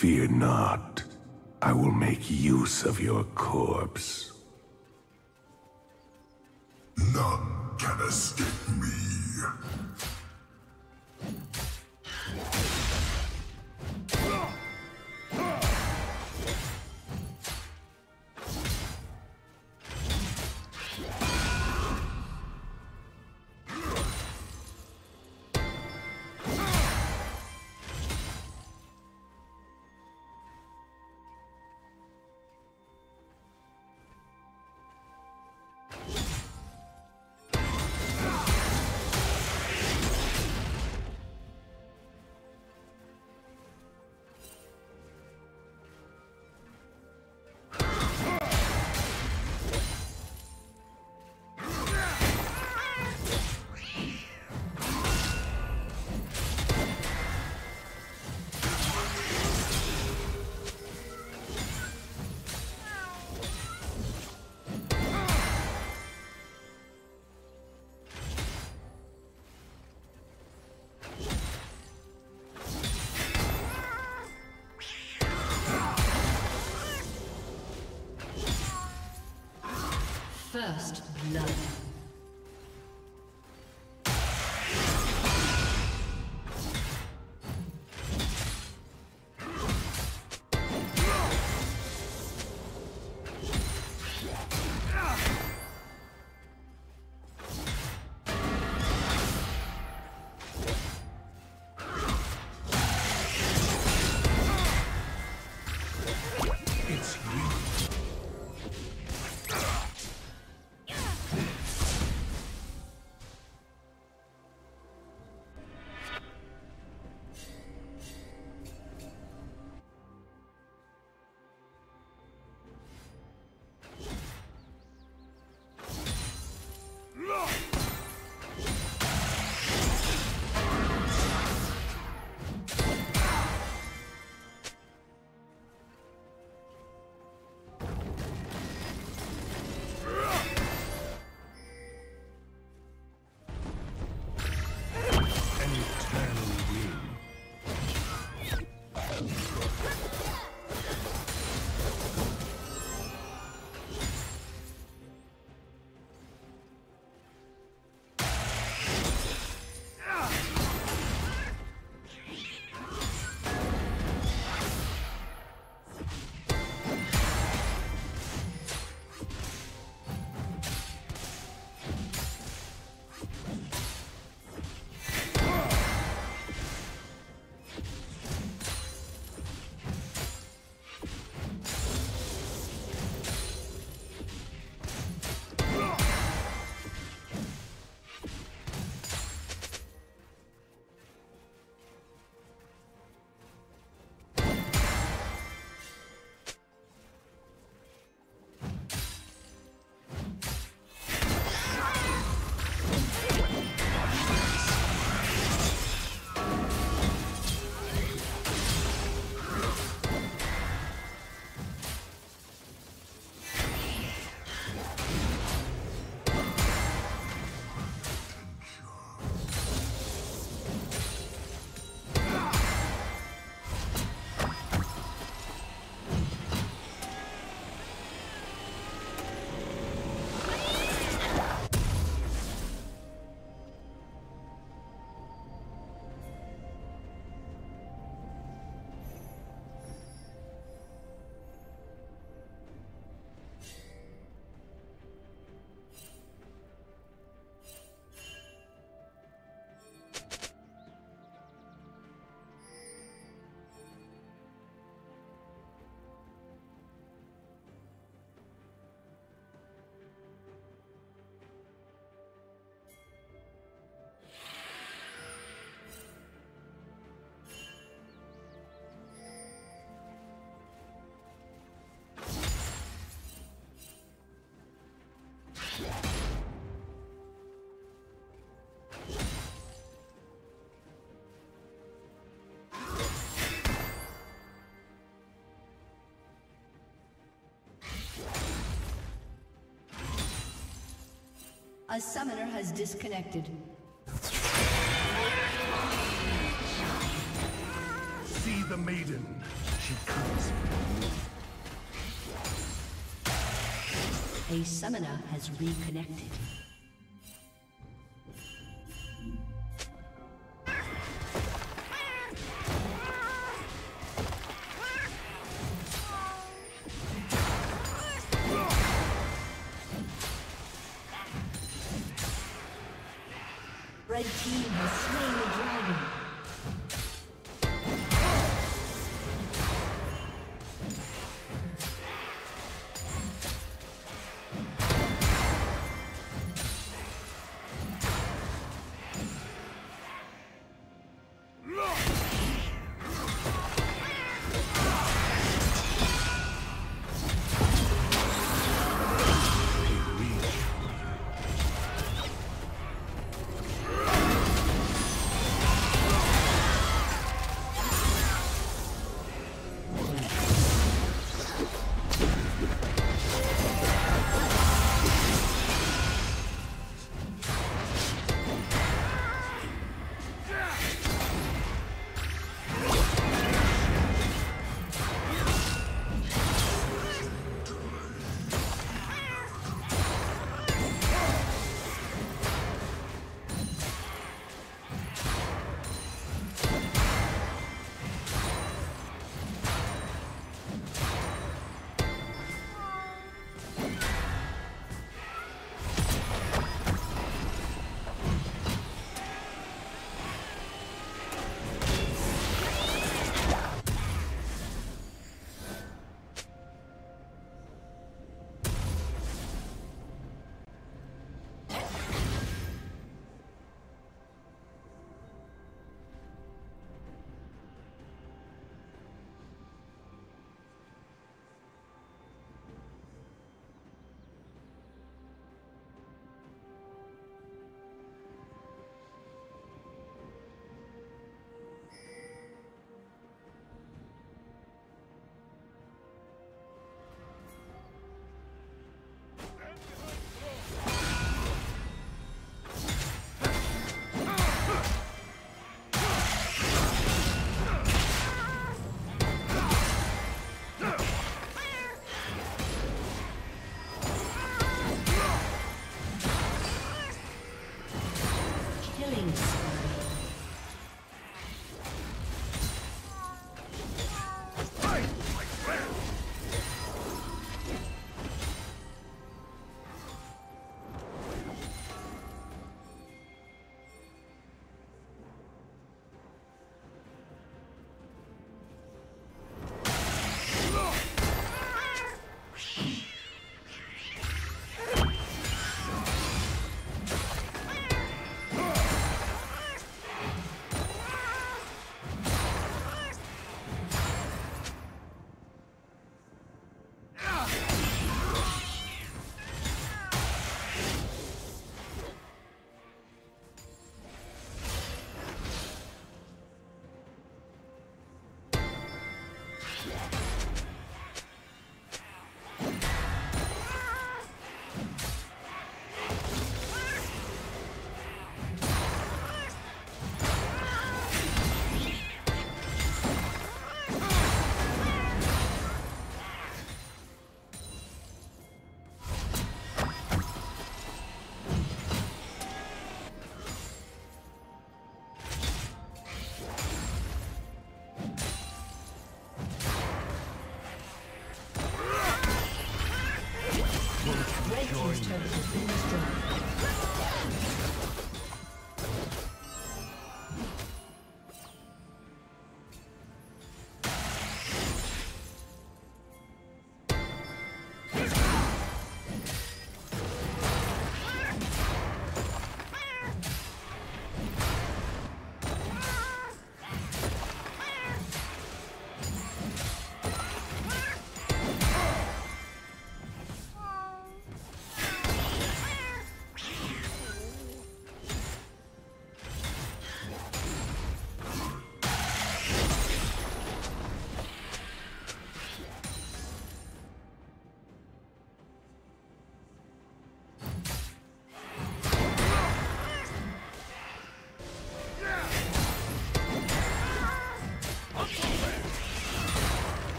Fear not. I will make use of your corpse. None can escape me. First blood. A summoner has disconnected. See the maiden. She comes A summoner has reconnected.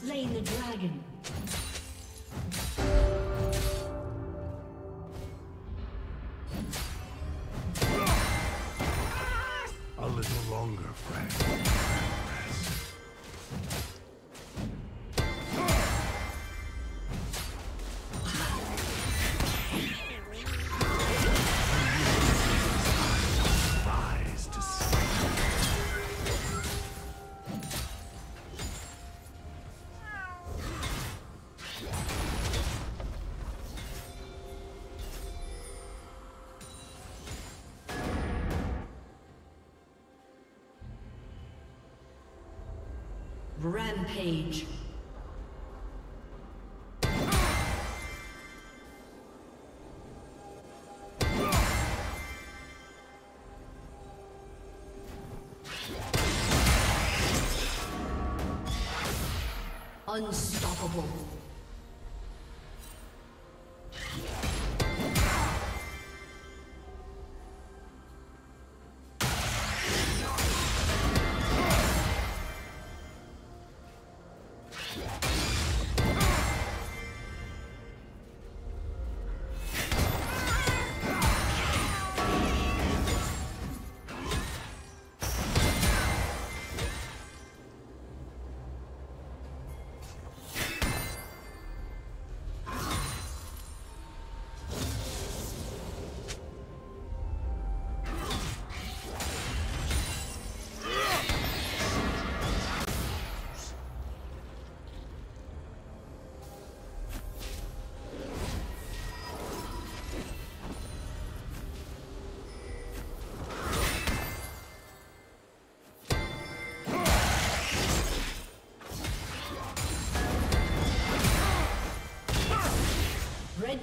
Slain the dragon. Rampage. Unstoppable.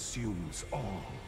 Consumes all.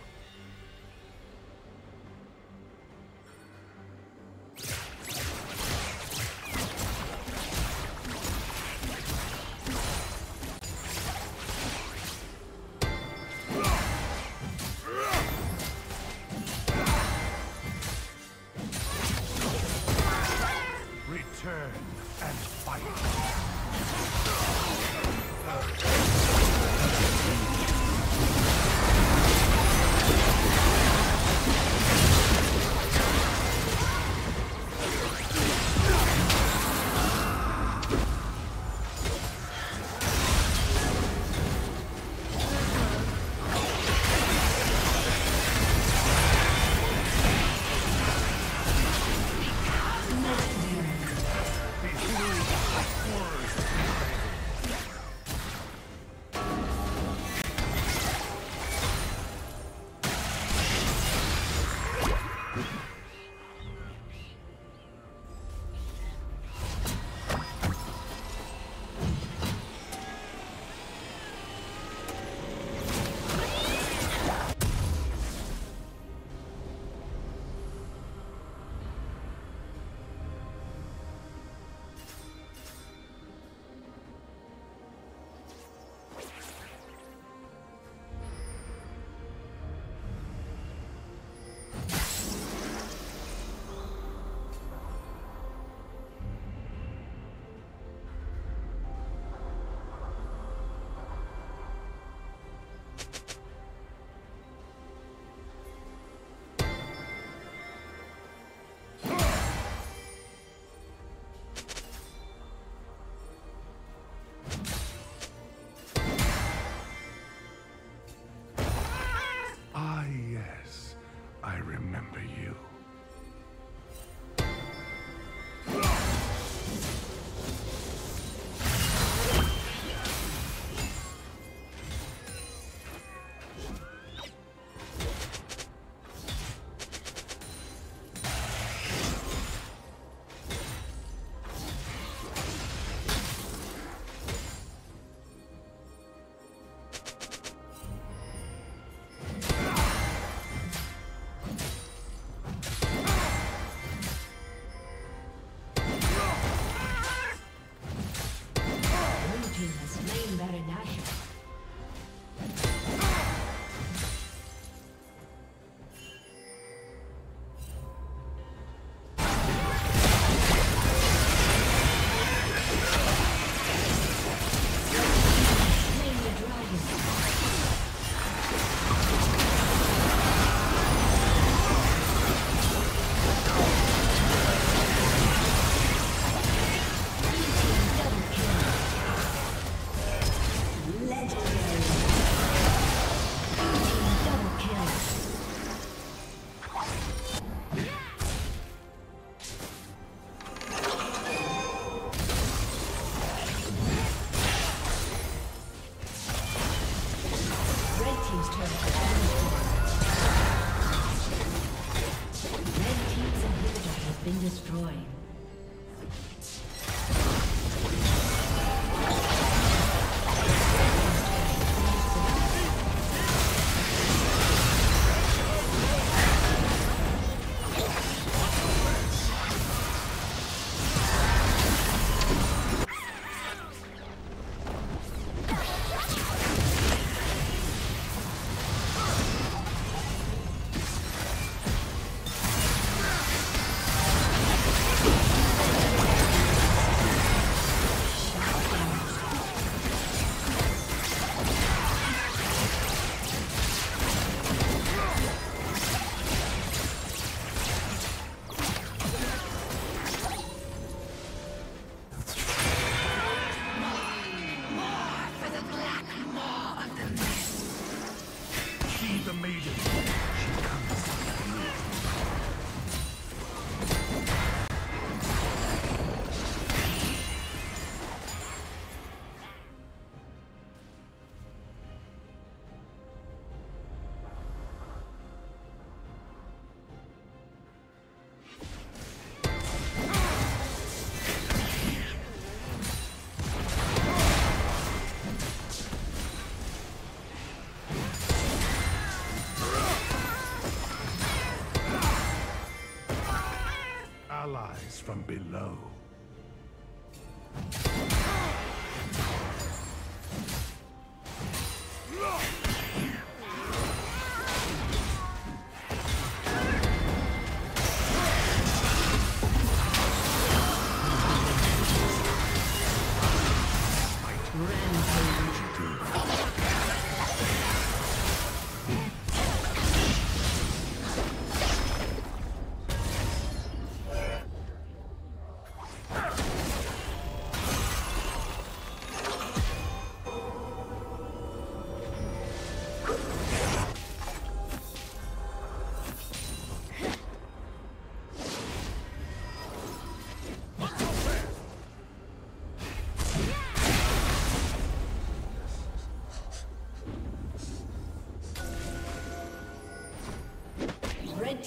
From below.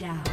Down.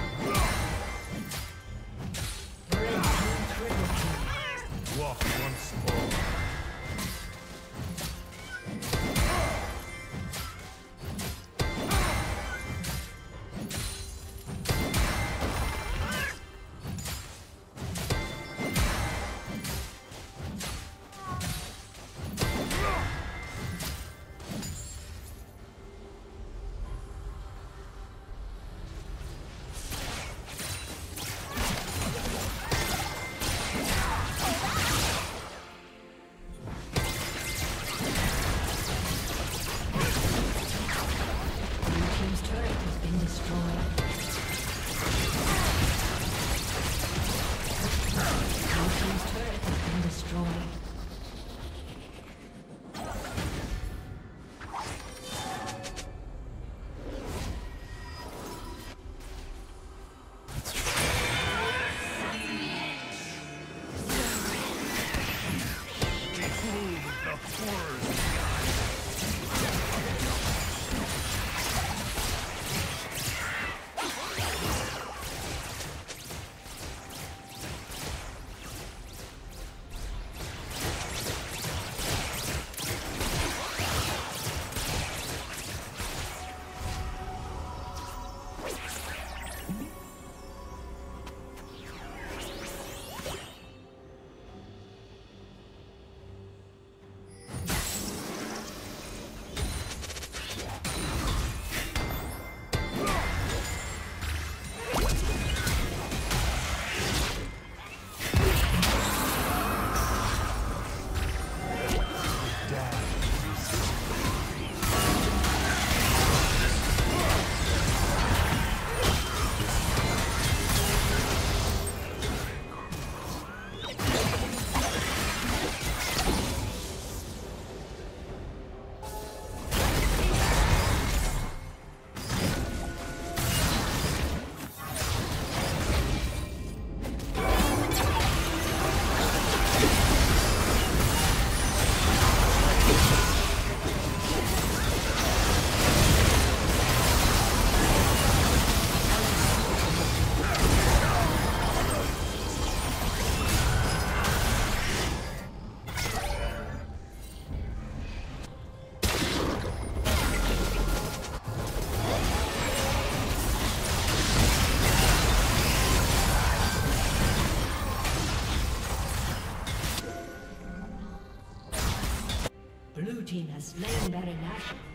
Slain Baron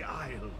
the Isles.